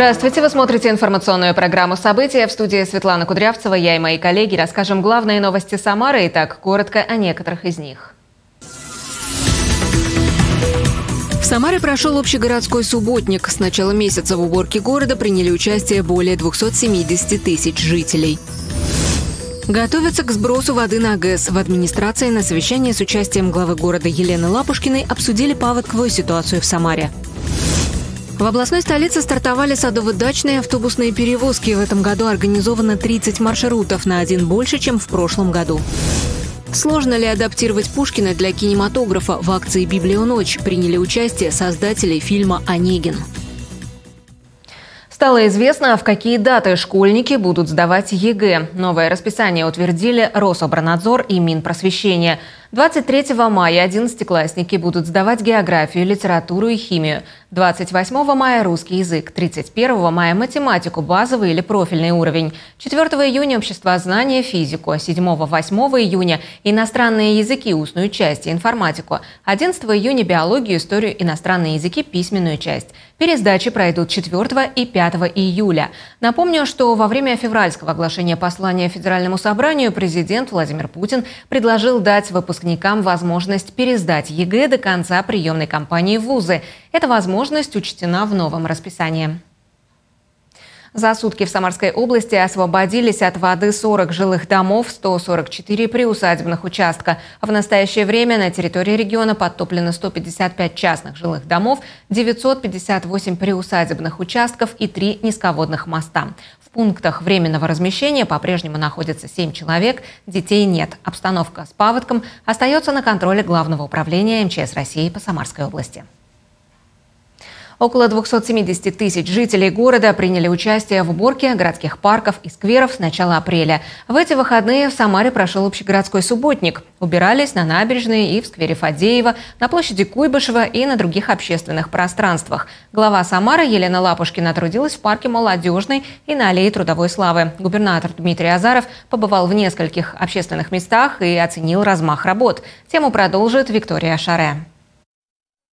Здравствуйте, вы смотрите информационную программу «События». В студии Светлана Кудрявцева. Я и мои коллеги расскажем главные новости Самары. и так коротко о некоторых из них. В Самаре прошел общегородской субботник. С начала месяца в уборке города приняли участие более 270 тысяч жителей. Готовятся к сбросу воды на ГЭС. В администрации на совещании с участием главы города Елены Лапушкиной обсудили паводковую ситуацию в Самаре. В областной столице стартовали садово-дачные автобусные перевозки. В этом году организовано 30 маршрутов, на один больше, чем в прошлом году. Сложно ли адаптировать Пушкина для кинематографа? В акции «Библионочь» приняли участие создатели фильма «Онегин». Стало известно, в какие даты школьники будут сдавать ЕГЭ. Новое расписание утвердили Рособранадзор и Минпросвещение – 23 мая одиннадцатиклассники будут сдавать географию, литературу и химию. 28 мая – русский язык. 31 мая – математику, базовый или профильный уровень. 4 июня – обществознание, физику. 7-8 июня – иностранные языки, устную часть и информатику. 11 июня – биологию, историю, иностранные языки, письменную часть. Пересдачи пройдут 4 и 5 июля. Напомню, что во время февральского оглашения послания Федеральному собранию президент Владимир Путин предложил дать выпускникам выпускникам возможность пересдать ЕГЭ до конца приемной кампании в ВУЗы. Эта возможность учтена в новом расписании. За сутки в Самарской области освободились от воды 40 жилых домов, 144 приусадебных участка. В настоящее время на территории региона подтоплено 155 частных жилых домов, 958 приусадебных участков и 3 низководных моста. В пунктах временного размещения по-прежнему находится 7 человек, детей нет. Обстановка с паводком остается на контроле Главного управления МЧС России по Самарской области. Около 270 тысяч жителей города приняли участие в уборке городских парков и скверов с начала апреля. В эти выходные в Самаре прошел общегородской субботник. Убирались на набережной и в сквере Фадеева, на площади Куйбышева и на других общественных пространствах. Глава Самары Елена Лапушкина трудилась в парке Молодежной и на аллее Трудовой Славы. Губернатор Дмитрий Азаров побывал в нескольких общественных местах и оценил размах работ. Тему продолжит Виктория Шаре.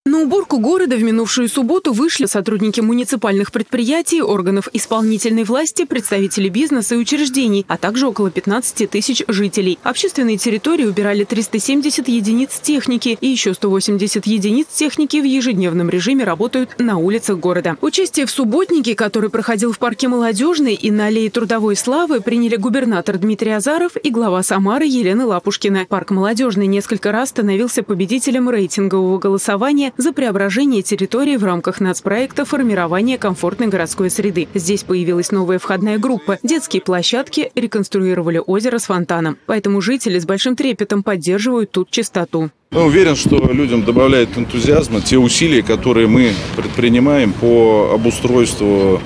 На уборку города в минувшую субботу вышли сотрудники муниципальных предприятий, органов исполнительной власти, представители бизнеса и учреждений, а также около 15 тысяч жителей. Общественные территории убирали 370 единиц техники и еще 180 единиц техники в ежедневном режиме работают на улицах города. Участие в субботнике, который проходил в парке Молодежной и на аллее Трудовой Славы, приняли губернатор Дмитрий Азаров и глава Самары Елена Лапушкина. Парк Молодежный несколько раз становился победителем рейтингового голосования за преображение территории в рамках нацпроекта формирования комфортной городской среды. Здесь появилась новая входная группа. Детские площадки реконструировали озеро с фонтаном. Поэтому жители с большим трепетом поддерживают тут чистоту. Я уверен, что людям добавляет энтузиазма те усилия, которые мы предпринимаем по обустройству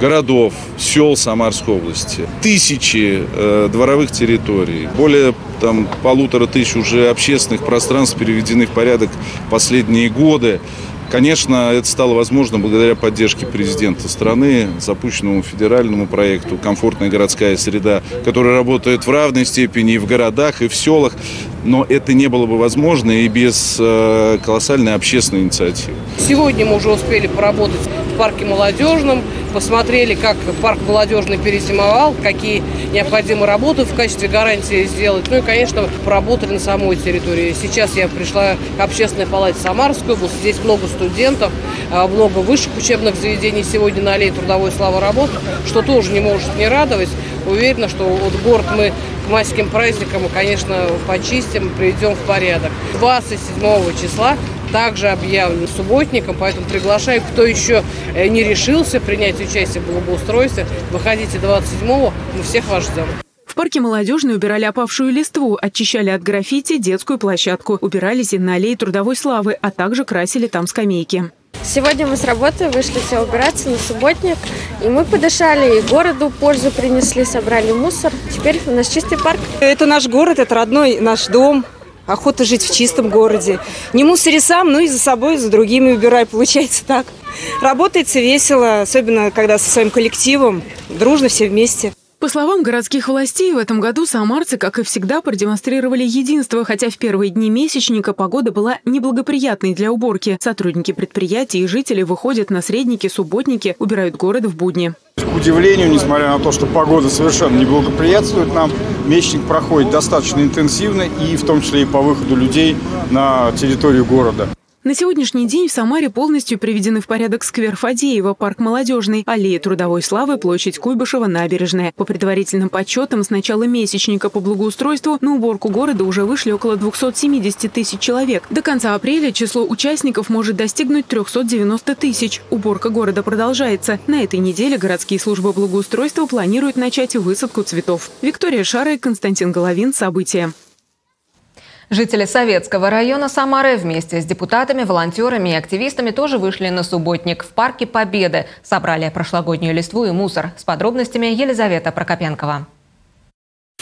городов, сел Самарской области, тысячи э, дворовых территорий, более там, полутора тысяч уже общественных пространств переведены в порядок последние годы. Конечно, это стало возможно благодаря поддержке президента страны, запущенному федеральному проекту «Комфортная городская среда», который работает в равной степени и в городах, и в селах. Но это не было бы возможно и без э, колоссальной общественной инициативы. Сегодня мы уже успели поработать в парке молодежном, посмотрели, как парк молодежный перезимовал, какие необходимые работы в качестве гарантии сделать. Ну и, конечно, поработали на самой территории. Сейчас я пришла к общественной палате Самарской области. Здесь много студентов, а, много высших учебных заведений сегодня на аллее трудовой славы работы, что тоже не может не радовать. Уверена, что вот город мы майским праздникам, конечно, почистим, приведем в порядок. 27 числа также объявлен субботником, поэтому приглашаю, кто еще э, не решился принять участие в благоустройстве, выходите 27-го, мы всех вас ждем. В парке молодежной убирали опавшую листву, очищали от граффити детскую площадку, убирались и на трудовой славы, а также красили там скамейки. Сегодня мы с работы вышли все убираться на субботник, и мы подышали, и городу пользу принесли, собрали мусор. Теперь у нас чистый парк. Это наш город, это родной наш дом. Охота жить в чистом городе. Не мусори сам, ну и за собой, и за другими убирай. Получается так. Работается весело, особенно когда со своим коллективом. Дружно все вместе. По словам городских властей, в этом году самарцы, как и всегда, продемонстрировали единство, хотя в первые дни месячника погода была неблагоприятной для уборки. Сотрудники предприятий и жители выходят на средники, субботники, убирают город в будни. К удивлению, несмотря на то, что погода совершенно не благоприятствует нам, месячник проходит достаточно интенсивно и в том числе и по выходу людей на территорию города. На сегодняшний день в Самаре полностью приведены в порядок сквер Фадеева, парк Молодежный, аллея Трудовой Славы, площадь Куйбышева, набережная. По предварительным подсчетам, с начала месячника по благоустройству на уборку города уже вышли около 270 тысяч человек. До конца апреля число участников может достигнуть 390 тысяч. Уборка города продолжается. На этой неделе городские службы благоустройства планируют начать высадку цветов. Виктория Шара и Константин Головин. События. Жители Советского района Самары вместе с депутатами, волонтерами и активистами тоже вышли на субботник в парке Победы. Собрали прошлогоднюю листву и мусор. С подробностями Елизавета Прокопенкова.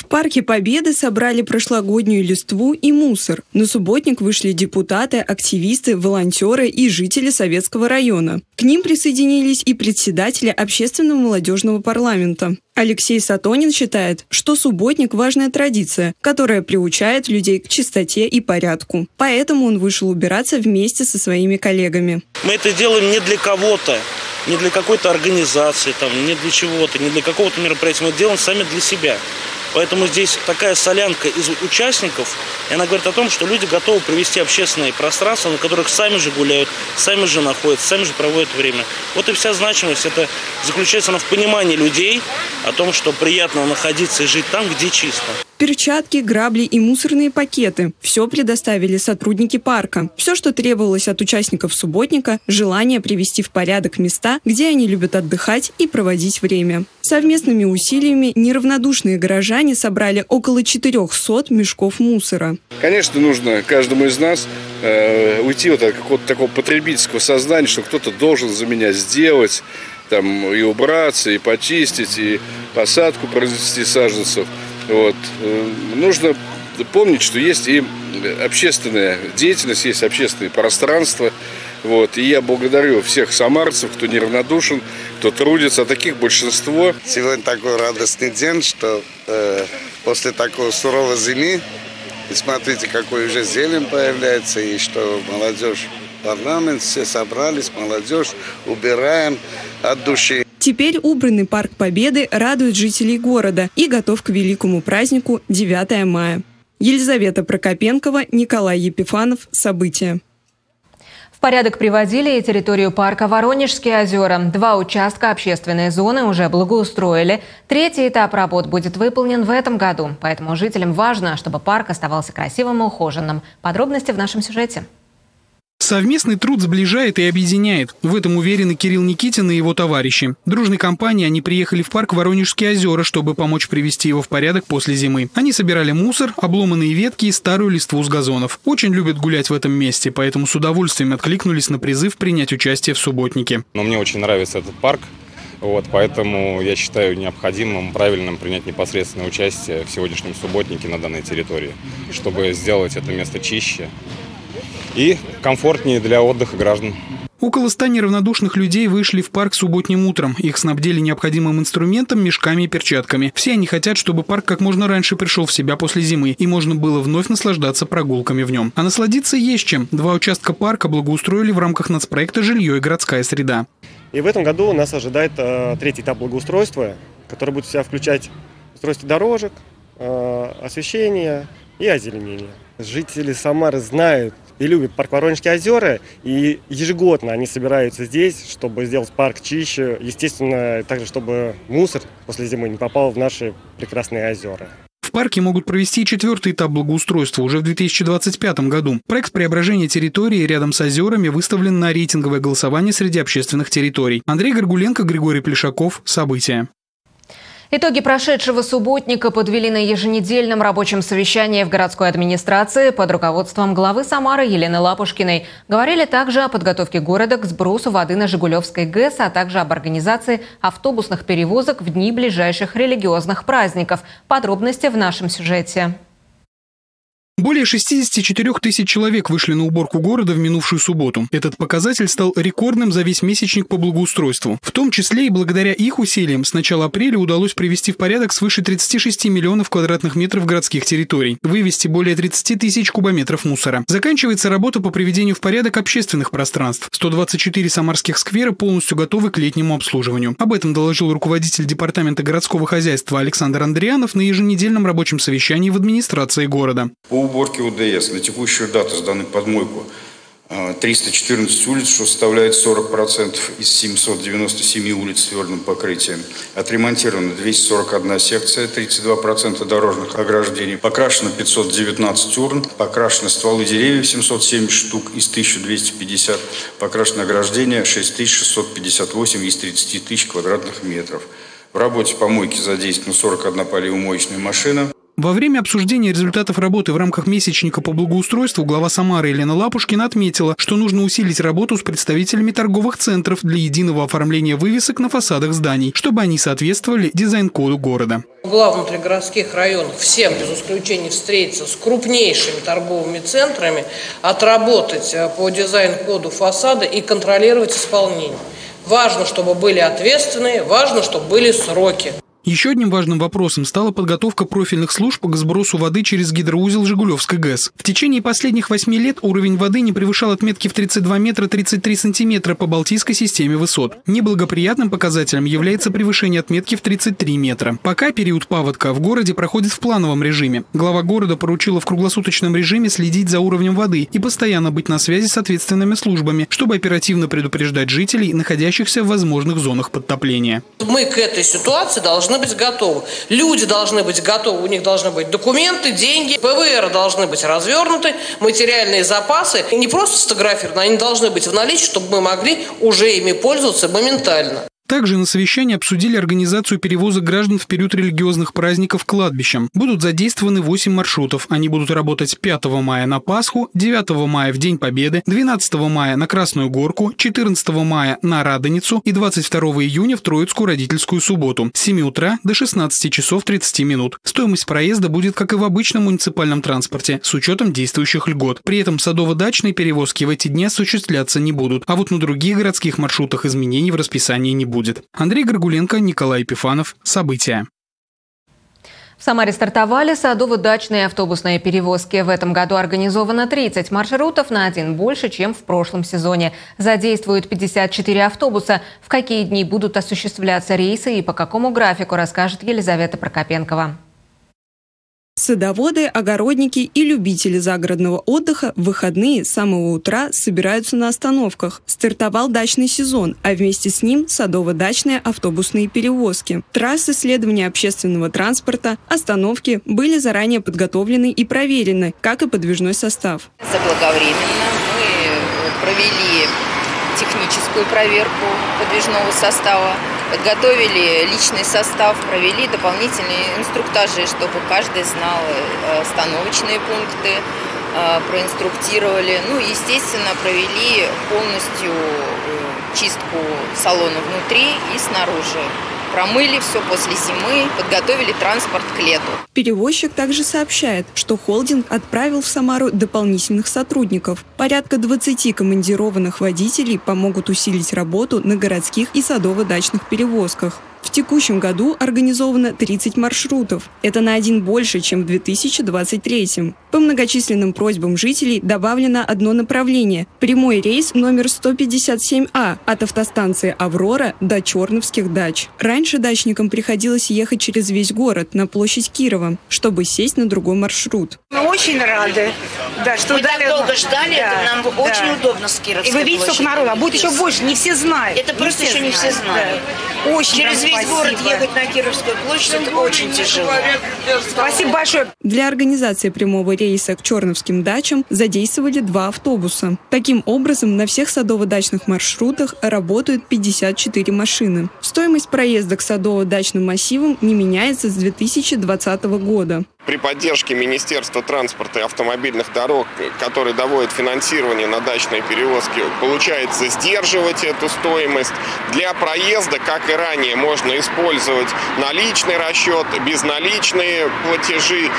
Парке Победы собрали прошлогоднюю листву и мусор. На субботник вышли депутаты, активисты, волонтеры и жители Советского района. К ним присоединились и председатели общественного молодежного парламента. Алексей Сатонин считает, что субботник – важная традиция, которая приучает людей к чистоте и порядку. Поэтому он вышел убираться вместе со своими коллегами. Мы это делаем не для кого-то, не для какой-то организации, там, не для чего-то, не для какого-то мероприятия. Мы делаем сами для себя. Поэтому здесь такая солянка из участников, и она говорит о том, что люди готовы провести общественные пространства, на которых сами же гуляют, сами же находятся, сами же проводят время. Вот и вся значимость. Это заключается она в понимании людей о том, что приятно находиться и жить там, где чисто. Перчатки, грабли и мусорные пакеты – все предоставили сотрудники парка. Все, что требовалось от участников субботника – желание привести в порядок места, где они любят отдыхать и проводить время. Совместными усилиями неравнодушные горожане собрали около 400 мешков мусора. Конечно, нужно каждому из нас э, уйти вот от какого-то такого потребительского сознания, что кто-то должен за меня сделать, там и убраться, и почистить, и посадку произвести саженцев – вот. Э, нужно помнить, что есть и общественная деятельность, есть общественные пространства. Вот. И я благодарю всех самарцев, кто неравнодушен, кто трудится. А таких большинство. Сегодня такой радостный день, что э, после такой суровой зимы, и смотрите, какой уже зелень появляется, и что молодежь парламент, все собрались, молодежь, убираем от души. Теперь убранный парк Победы радует жителей города и готов к великому празднику 9 мая. Елизавета Прокопенкова, Николай Епифанов. События. В порядок приводили и территорию парка Воронежские озера. Два участка общественной зоны уже благоустроили. Третий этап работ будет выполнен в этом году. Поэтому жителям важно, чтобы парк оставался красивым и ухоженным. Подробности в нашем сюжете. Совместный труд сближает и объединяет. В этом уверены Кирилл Никитин и его товарищи. Дружной компанией они приехали в парк Воронежские озера, чтобы помочь привести его в порядок после зимы. Они собирали мусор, обломанные ветки и старую листву с газонов. Очень любят гулять в этом месте, поэтому с удовольствием откликнулись на призыв принять участие в субботнике. Но мне очень нравится этот парк. Вот, поэтому я считаю необходимым, правильным принять непосредственное участие в сегодняшнем субботнике на данной территории, чтобы сделать это место чище, и комфортнее для отдыха граждан. Около ста неравнодушных людей вышли в парк субботним утром. Их снабдили необходимым инструментом, мешками и перчатками. Все они хотят, чтобы парк как можно раньше пришел в себя после зимы, и можно было вновь наслаждаться прогулками в нем. А насладиться есть чем. Два участка парка благоустроили в рамках нацпроекта «Жилье и городская среда». И в этом году нас ожидает э, третий этап благоустройства, который будет в себя включать устройство дорожек, э, освещение и озеленение. Жители Самары знают и любят парк Воронежские озера, и ежегодно они собираются здесь, чтобы сделать парк чище, естественно, также, чтобы мусор после зимы не попал в наши прекрасные озера. В парке могут провести четвертый этап благоустройства уже в 2025 году. Проект преображения территории рядом с озерами выставлен на рейтинговое голосование среди общественных территорий. Андрей Горгуленко, Григорий Плешаков. События. Итоги прошедшего субботника подвели на еженедельном рабочем совещании в городской администрации под руководством главы Самары Елены Лапушкиной. Говорили также о подготовке города к сбросу воды на Жигулевской ГЭС, а также об организации автобусных перевозок в дни ближайших религиозных праздников. Подробности в нашем сюжете. Более 64 тысяч человек вышли на уборку города в минувшую субботу. Этот показатель стал рекордным за весь месячник по благоустройству. В том числе и благодаря их усилиям с начала апреля удалось привести в порядок свыше 36 миллионов квадратных метров городских территорий, вывести более 30 тысяч кубометров мусора. Заканчивается работа по приведению в порядок общественных пространств. 124 самарских сквера полностью готовы к летнему обслуживанию. Об этом доложил руководитель департамента городского хозяйства Александр Андрианов на еженедельном рабочем совещании в администрации города. По уборке УДС на текущую дату сданы подмойку 314 а, улиц, что составляет 40% из 797 улиц с твердым покрытием. Отремонтирована 241 секция, 32% дорожных ограждений. Покрашено 519 урн, покрашены стволы деревьев 770 штук из 1250, покрашено ограждение 6658 из 30 тысяч квадратных метров. В работе помойки задействована 41 полиумоечная машина. Во время обсуждения результатов работы в рамках месячника по благоустройству глава Самары Елена Лапушкина отметила, что нужно усилить работу с представителями торговых центров для единого оформления вывесок на фасадах зданий, чтобы они соответствовали дизайн-коду города. Глав внутригородских районов всем без исключения встретиться с крупнейшими торговыми центрами, отработать э, по дизайн-коду фасада и контролировать исполнение. Важно, чтобы были ответственные, важно, чтобы были сроки. Еще одним важным вопросом стала подготовка профильных служб к сбросу воды через гидроузел Жигулевской ГЭС. В течение последних восьми лет уровень воды не превышал отметки в 32 метра 33 сантиметра по Балтийской системе высот. Неблагоприятным показателем является превышение отметки в 33 метра. Пока период паводка в городе проходит в плановом режиме. Глава города поручила в круглосуточном режиме следить за уровнем воды и постоянно быть на связи с ответственными службами, чтобы оперативно предупреждать жителей, находящихся в возможных зонах подтопления. Мы к этой ситуации должны быть готовы. Люди должны быть готовы, у них должны быть документы, деньги, ПВР должны быть развернуты, материальные запасы. И не просто сфотографированы, они должны быть в наличии, чтобы мы могли уже ими пользоваться моментально. Также на совещании обсудили организацию перевозок граждан в период религиозных праздников кладбищам. Будут задействованы 8 маршрутов. Они будут работать 5 мая на Пасху, 9 мая в День Победы, 12 мая на Красную Горку, 14 мая на Радоницу и 22 июня в Троицкую родительскую субботу с 7 утра до 16 часов 30 минут. Стоимость проезда будет, как и в обычном муниципальном транспорте, с учетом действующих льгот. При этом садово-дачные перевозки в эти дни осуществляться не будут, а вот на других городских маршрутах изменений в расписании не будет будет. Андрей Горгуленко, Николай Епифанов. События. В Самаре стартовали садово-дачные автобусные перевозки. В этом году организовано 30 маршрутов на один больше, чем в прошлом сезоне. Задействуют 54 автобуса. В какие дни будут осуществляться рейсы и по какому графику, расскажет Елизавета Прокопенкова. Садоводы, огородники и любители загородного отдыха в выходные с самого утра собираются на остановках. Стартовал дачный сезон, а вместе с ним садово-дачные автобусные перевозки. Трассы следования общественного транспорта, остановки были заранее подготовлены и проверены, как и подвижной состав. Заблаговременно мы провели техническую проверку подвижного состава подготовили личный состав, провели дополнительные инструктажи, чтобы каждый знал э, остановочные пункты, э, проинструктировали. Ну, естественно, провели полностью э, чистку салона внутри и снаружи промыли все после зимы, подготовили транспорт к лету. Перевозчик также сообщает, что холдинг отправил в Самару дополнительных сотрудников. Порядка 20 командированных водителей помогут усилить работу на городских и садово-дачных перевозках. В текущем году организовано 30 маршрутов. Это на один больше, чем в 2023. По многочисленным просьбам жителей добавлено одно направление – прямой рейс номер 157А от автостанции «Аврора» до Черновских дач. Раньше дачникам приходилось ехать через весь город на площадь Кирова, чтобы сесть на другой маршрут. Мы очень рады, да, что Мы дали... так долго ждали, да, это нам да. очень удобно с Кировской И вы видите, сколько народу, а будет еще больше, не все знают. Это просто еще не все знают. Да. Очень Через весь спасибо. город ехать на Кировскую площадь, это очень тяжело. Спасибо большое. Для организации прямого рейса к Черновским дачам задействовали два автобуса. Таким образом, на всех садово-дачных маршрутах работают 54 машины. Стоимость проезда к садово-дачным массивам не меняется с 2020 года. При поддержке Министерства транспорта и автомобильных дорог, который доводит финансирование на дачные перевозки, получается сдерживать эту стоимость. Для проезда, как и ранее, можно использовать наличный расчет, безналичные платежи.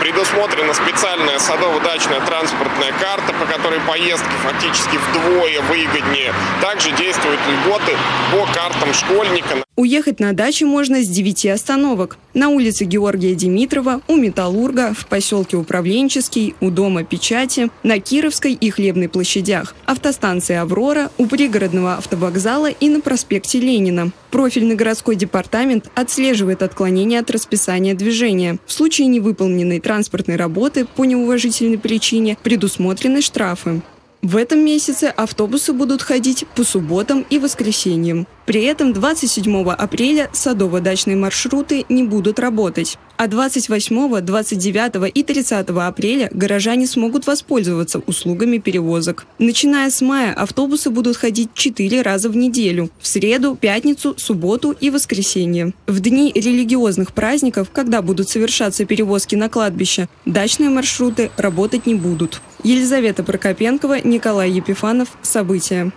Предусмотрена специальная садово-дачная транспортная карта, по которой поездки фактически вдвое выгоднее. Также действуют льготы по картам школьника. Уехать на дачу можно с 9 остановок. На улице Георгия Димитрова, у Металлурга, в поселке Управленческий, у Дома Печати, на Кировской и Хлебной площадях, автостанции «Аврора», у пригородного автовокзала и на проспекте Ленина. Профильный городской департамент отслеживает отклонения от расписания движения. В случае невыполненной транспортной работы по неуважительной причине предусмотрены штрафы. В этом месяце автобусы будут ходить по субботам и воскресеньям. При этом 27 апреля садово-дачные маршруты не будут работать. А 28, 29 и 30 апреля горожане смогут воспользоваться услугами перевозок. Начиная с мая автобусы будут ходить 4 раза в неделю – в среду, пятницу, субботу и воскресенье. В дни религиозных праздников, когда будут совершаться перевозки на кладбище, дачные маршруты работать не будут. Елизавета Прокопенкова, Николай Епифанов. События.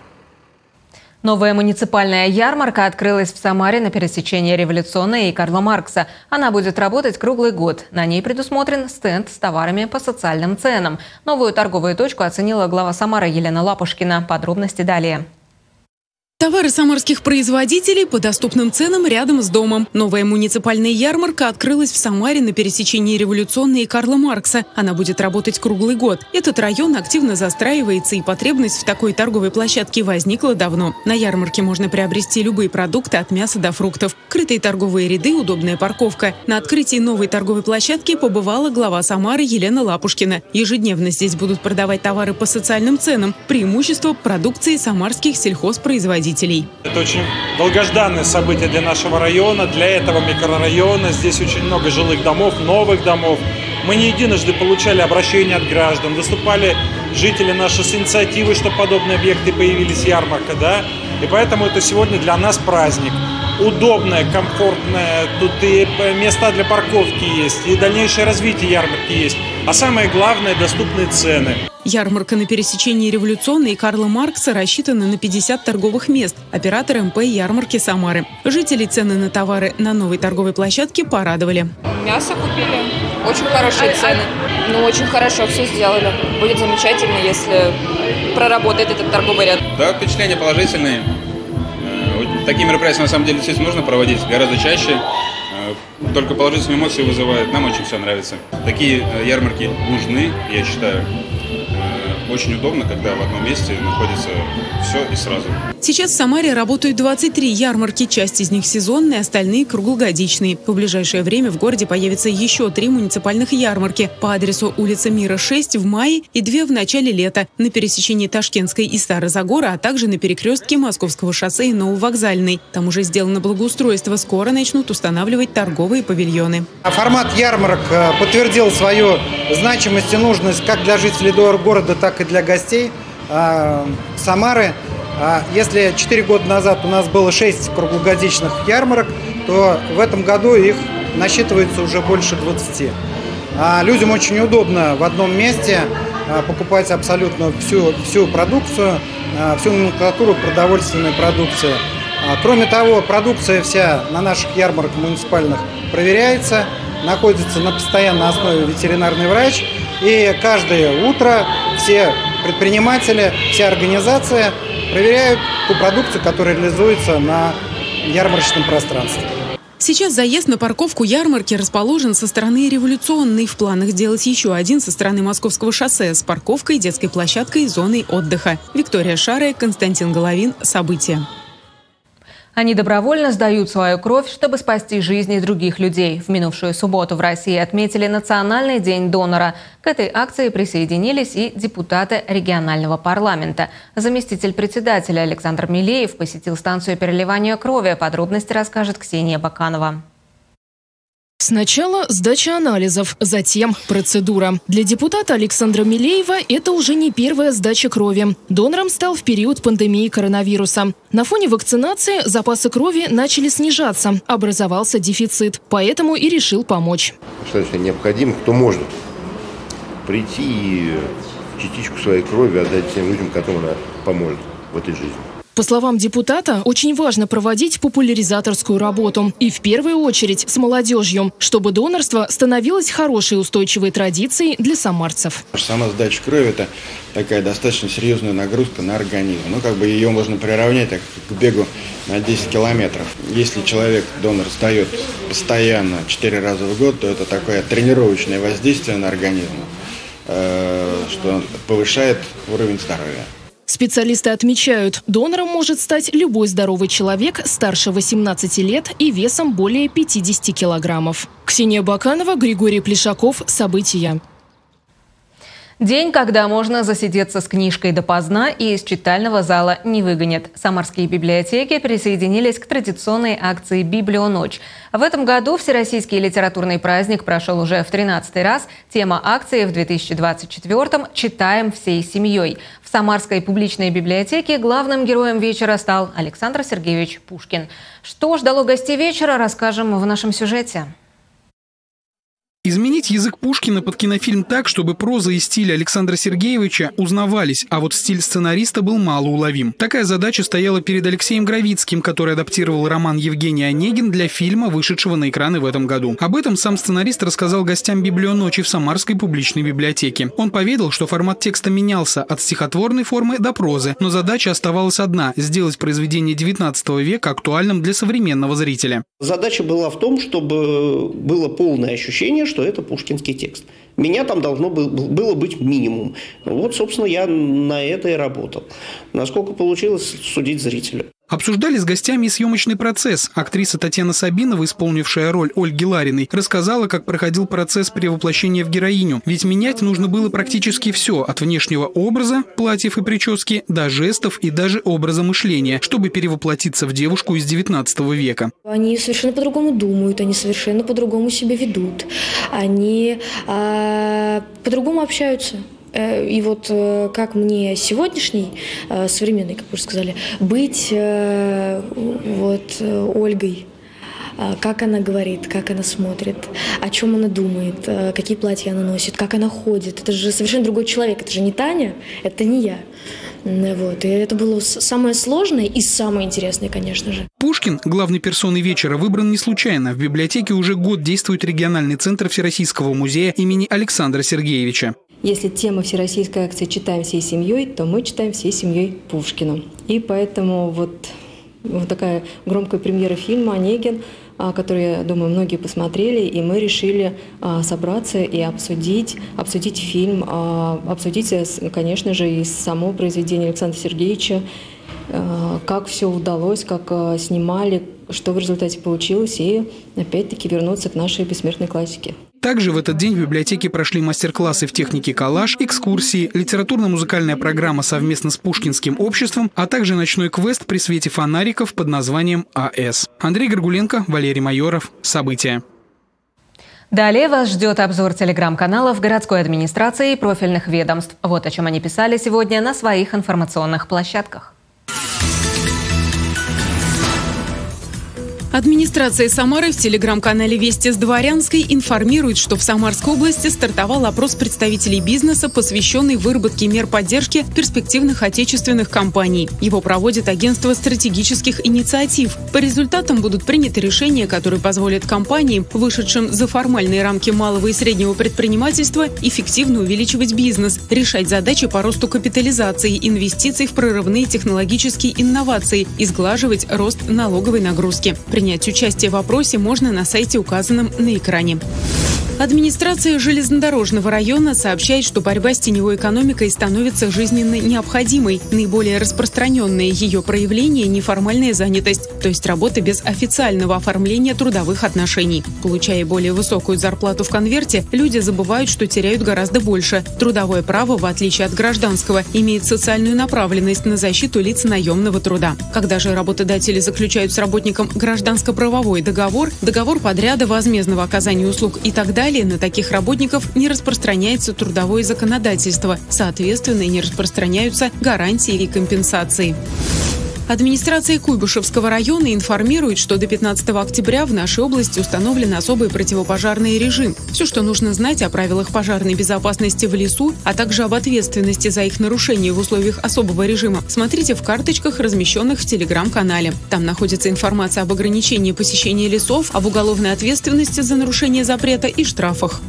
Новая муниципальная ярмарка открылась в Самаре на пересечении Революционной и Карла Маркса. Она будет работать круглый год. На ней предусмотрен стенд с товарами по социальным ценам. Новую торговую точку оценила глава Самары Елена Лапушкина. Подробности далее. Товары самарских производителей по доступным ценам рядом с домом. Новая муниципальная ярмарка открылась в Самаре на пересечении Революционной и Карла Маркса. Она будет работать круглый год. Этот район активно застраивается, и потребность в такой торговой площадке возникла давно. На ярмарке можно приобрести любые продукты от мяса до фруктов. Крытые торговые ряды, удобная парковка. На открытии новой торговой площадки побывала глава Самары Елена Лапушкина. Ежедневно здесь будут продавать товары по социальным ценам. Преимущество продукции самарских сельхозпроизводителей производителей. Это очень долгожданное событие для нашего района, для этого микрорайона. Здесь очень много жилых домов, новых домов. Мы не единожды получали обращения от граждан, выступали жители наши с инициативой, что подобные объекты появились, ярмарка, да, и поэтому это сегодня для нас праздник. Удобное, комфортное, тут и места для парковки есть, и дальнейшее развитие ярмарки есть, а самое главное – доступные цены. Ярмарка на пересечении Революционной и Карла Маркса рассчитана на 50 торговых мест. Оператор МП ярмарки Самары. Жителей цены на товары на новой торговой площадке порадовали. Мясо купили. Очень хорошие цены. Ну, очень хорошо все сделали. Будет замечательно, если проработает этот торговый ряд. Да, впечатления положительные. Э, такие мероприятия на самом деле здесь нужно проводить гораздо чаще. Э, только положительные эмоции вызывают. Нам очень все нравится. Такие э, ярмарки нужны, я считаю очень удобно, когда в одном месте находится все и сразу. Сейчас в Самаре работают 23 ярмарки. Часть из них сезонные, остальные круглогодичные. В ближайшее время в городе появится еще три муниципальных ярмарки по адресу улица Мира 6 в мае и две в начале лета на пересечении Ташкентской и Старозагора, а также на перекрестке Московского шоссе и Нововокзальной. Там уже сделано благоустройство. Скоро начнут устанавливать торговые павильоны. Формат ярмарок э, подтвердил свою значимость и нужность как для жителей города, так и для гостей э, Самары. А если 4 года назад у нас было 6 круглогодичных ярмарок, то в этом году их насчитывается уже больше 20. А людям очень удобно в одном месте а, покупать абсолютно всю, всю продукцию, а, всю номенклатуру продовольственной продукции. Кроме того, продукция вся на наших ярмарках муниципальных проверяется, находится на постоянной основе ветеринарный врач, и каждое утро все предприниматели, вся организация проверяют ту продукцию, которая реализуется на ярмарочном пространстве. Сейчас заезд на парковку ярмарки расположен со стороны революционной. В планах сделать еще один со стороны Московского шоссе с парковкой, детской площадкой и зоной отдыха. Виктория Шарая, Константин Головин. События. Они добровольно сдают свою кровь, чтобы спасти жизни других людей. В минувшую субботу в России отметили Национальный день донора. К этой акции присоединились и депутаты регионального парламента. Заместитель председателя Александр Милеев посетил станцию переливания крови. Подробности расскажет Ксения Баканова. Сначала сдача анализов, затем процедура. Для депутата Александра Милеева это уже не первая сдача крови. Донором стал в период пандемии коронавируса. На фоне вакцинации запасы крови начали снижаться, образовался дефицит. Поэтому и решил помочь. Достаточно необходимо, кто может прийти и частичку своей крови отдать тем людям, которым она поможет в этой жизни. По словам депутата, очень важно проводить популяризаторскую работу. И в первую очередь с молодежью, чтобы донорство становилось хорошей устойчивой традицией для самарцев. Сама сдача крови – это такая достаточно серьезная нагрузка на организм. Ну, как бы ее можно приравнять к бегу на 10 километров. Если человек, донор, сдает постоянно 4 раза в год, то это такое тренировочное воздействие на организм, э, что повышает уровень здоровья. Специалисты отмечают, донором может стать любой здоровый человек старше 18 лет и весом более 50 килограммов. Ксения Баканова, Григорий Плешаков. События. День, когда можно засидеться с книжкой допоздна и из читального зала не выгонят. Самарские библиотеки присоединились к традиционной акции «Библионочь». В этом году Всероссийский литературный праздник прошел уже в 13 раз. Тема акции в 2024-м «Читаем всей семьей». В Самарской публичной библиотеке главным героем вечера стал Александр Сергеевич Пушкин. Что ждало гостей вечера, расскажем в нашем сюжете. Изменить язык Пушкина под кинофильм так, чтобы проза и стиль Александра Сергеевича узнавались, а вот стиль сценариста был малоуловим. Такая задача стояла перед Алексеем Гравицким, который адаптировал роман Евгений Онегин для фильма, вышедшего на экраны в этом году. Об этом сам сценарист рассказал гостям библионочи в Самарской публичной библиотеке. Он поведал, что формат текста менялся от стихотворной формы до прозы, но задача оставалась одна – сделать произведение XIX века актуальным для современного зрителя. Задача была в том, чтобы было полное ощущение, что это пушкинский текст. Меня там должно было быть минимум. Вот, собственно, я на это и работал. Насколько получилось судить зрителю. Обсуждали с гостями и съемочный процесс. Актриса Татьяна Сабинова, исполнившая роль Ольги Лариной, рассказала, как проходил процесс перевоплощения в героиню. Ведь менять нужно было практически все, от внешнего образа, платьев и прически, до жестов и даже образа мышления, чтобы перевоплотиться в девушку из 19 века. Они совершенно по-другому думают, они совершенно по-другому себя ведут, они э, по-другому общаются. Э, и вот э, как мне сегодняшний, э, современный, как вы уже сказали, быть вот Ольгой, как она говорит, как она смотрит, о чем она думает, какие платья она носит, как она ходит. Это же совершенно другой человек, это же не Таня, это не я. Вот. И это было самое сложное и самое интересное, конечно же. Пушкин, главной персоной вечера, выбран не случайно. В библиотеке уже год действует региональный центр Всероссийского музея имени Александра Сергеевича. Если тема всероссийской акции «Читаем всей семьей», то мы читаем всей семьей Пушкина. И поэтому вот, вот такая громкая премьера фильма «Онегин», а, который, я думаю, многие посмотрели, и мы решили а, собраться и обсудить, обсудить фильм, а, обсудить, э, конечно же, и само произведение Александра Сергеевича, как все удалось, как снимали, что в результате получилось, и опять-таки вернуться к нашей бессмертной классике. Также в этот день в библиотеке прошли мастер-классы в технике коллаж, экскурсии, литературно-музыкальная программа совместно с Пушкинским обществом, а также ночной квест при свете фонариков под названием АС. Андрей Горгуленко, Валерий Майоров. События. Далее вас ждет обзор телеграм-каналов городской администрации и профильных ведомств. Вот о чем они писали сегодня на своих информационных площадках. Администрация Самары в телеграм-канале «Вести с Дворянской» информирует, что в Самарской области стартовал опрос представителей бизнеса, посвященный выработке мер поддержки перспективных отечественных компаний. Его проводит агентство стратегических инициатив. По результатам будут приняты решения, которые позволят компаниям, вышедшим за формальные рамки малого и среднего предпринимательства, эффективно увеличивать бизнес, решать задачи по росту капитализации, инвестиций в прорывные технологические инновации и сглаживать рост налоговой нагрузки. Принять участие в опросе можно на сайте, указанном на экране. Администрация железнодорожного района сообщает, что борьба с теневой экономикой становится жизненно необходимой. Наиболее распространенное ее проявление – неформальная занятость, то есть работа без официального оформления трудовых отношений. Получая более высокую зарплату в конверте, люди забывают, что теряют гораздо больше. Трудовое право, в отличие от гражданского, имеет социальную направленность на защиту лиц наемного труда. Когда же работодатели заключают с работником гражданско-правовой договор, договор подряда, возмездного оказания услуг и так далее, Далее на таких работников не распространяется трудовое законодательство, соответственно, не распространяются гарантии и компенсации. Администрация Куйбышевского района информирует, что до 15 октября в нашей области установлен особый противопожарный режим. Все, что нужно знать о правилах пожарной безопасности в лесу, а также об ответственности за их нарушение в условиях особого режима, смотрите в карточках, размещенных в телеграм-канале. Там находится информация об ограничении посещения лесов, об уголовной ответственности за нарушение запрета и штрафах.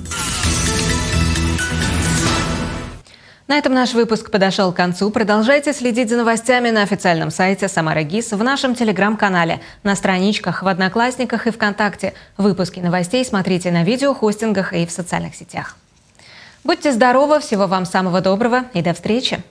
На этом наш выпуск подошел к концу. Продолжайте следить за новостями на официальном сайте Самара ГИС, в нашем телеграм-канале, на страничках в Одноклассниках и ВКонтакте. Выпуски новостей смотрите на видеохостингах и в социальных сетях. Будьте здоровы, всего вам самого доброго и до встречи!